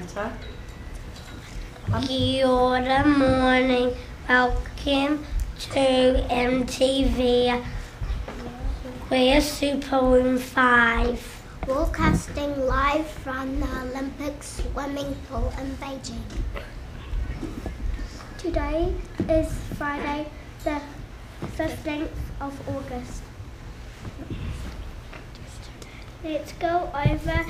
presenter. Good morning. Welcome to MTV. We're Super Room 5. Broadcasting live from the Olympic swimming pool in Beijing. Today is Friday, the 15th of August. Let's go over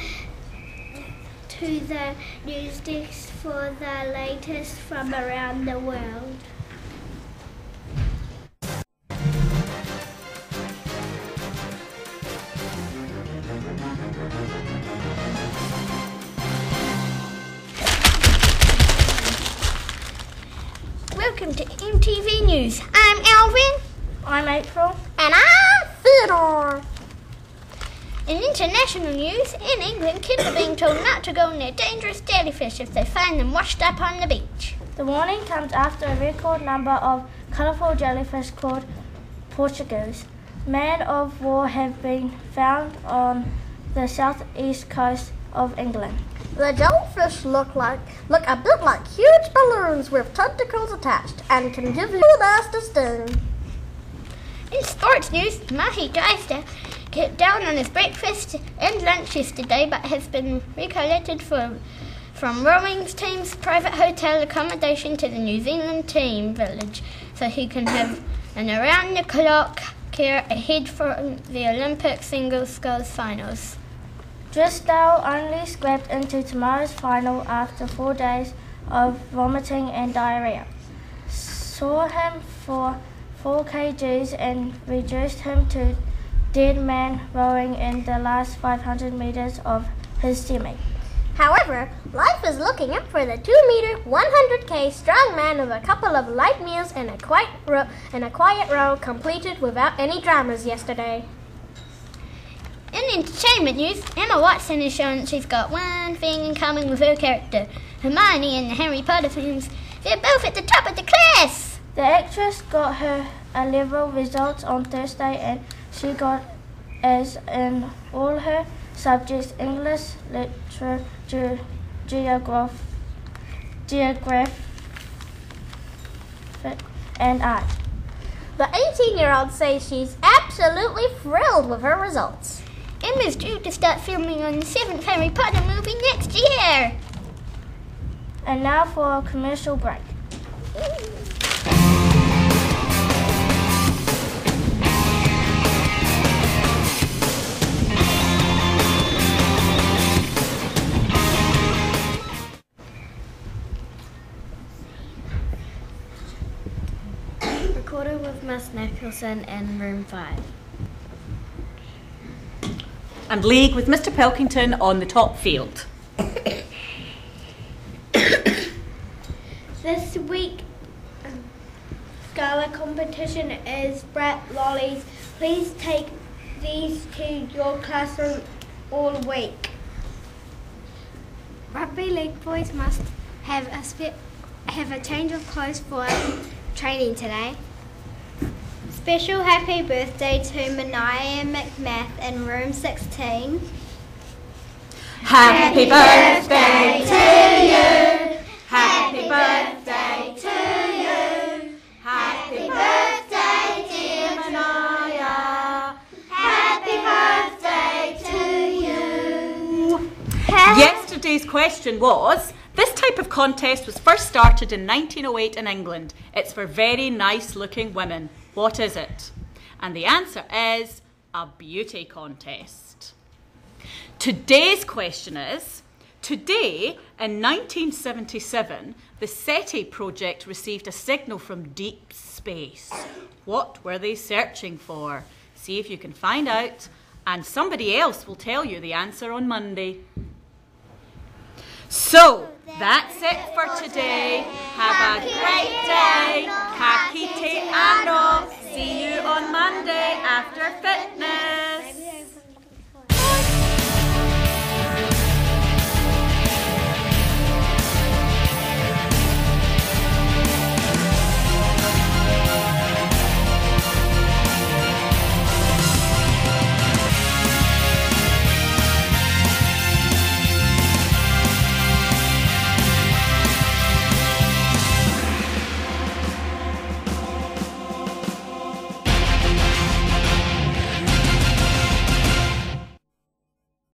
to the news desk for the latest from around the world. Welcome to MTV News. I'm Alvin. I'm April. And I'm Theodore. In international news, in England, kids are being told not to go near dangerous jellyfish if they find them washed up on the beach. The warning comes after a record number of colourful jellyfish called Portuguese man of war have been found on the southeast coast of England. The jellyfish look like look a bit like huge balloons with tentacles attached and can give you a nasty sting. In sports news, Mahé Drysdale kept down on his breakfast and lunch yesterday but has been recollected for, from rowing team's private hotel accommodation to the New Zealand team village so he can have an around the clock care ahead for the Olympic single sculls finals. Drysdale only scraped into tomorrow's final after four days of vomiting and diarrhea. Saw him for 4 kgs and reduced him to dead man rowing in the last 500 meters of his semi. However, life is looking up for the 2 meter 100k strong man with a couple of light meals and a quiet row, and a quiet row completed without any dramas yesterday. In entertainment news, Emma Watson has shown that she's got one thing in common with her character. Hermione in the Harry Potter films, they're both at the top of the class. The actress got her A level results on Thursday and she got A's in all her subjects English, literature, ge- geograph, geography, and art. The 18 year old says she's absolutely thrilled with her results. Emma's due to start filming on the seventh Harry Potter movie next year. And now for a commercial break. Recorded with Miss Nicholson in room 5. And league with Mr. Pilkington on the top field. This week, um, Gala competition is Brat Lollies. Please take these to your classroom all week. Rugby league boys must have a spe- have a change of clothes for training today. Special happy birthday to Mania McMath in room 16. Happy birthday to you. Happy birthday to you. Happy birthday, dear Manaya. Happy birthday to you. Yesterday's question was this type of contest was first started in 1908 in England. It's for very nice looking women. What is it? And the answer is a beauty contest. Today's question is Today, in 1977, the SETI project received a signal from deep space. What were they searching for? See if you can find out, and somebody else will tell you the answer on Monday. So that's it for today. Have a great day. Kakite ano. See you on Monday after fitness.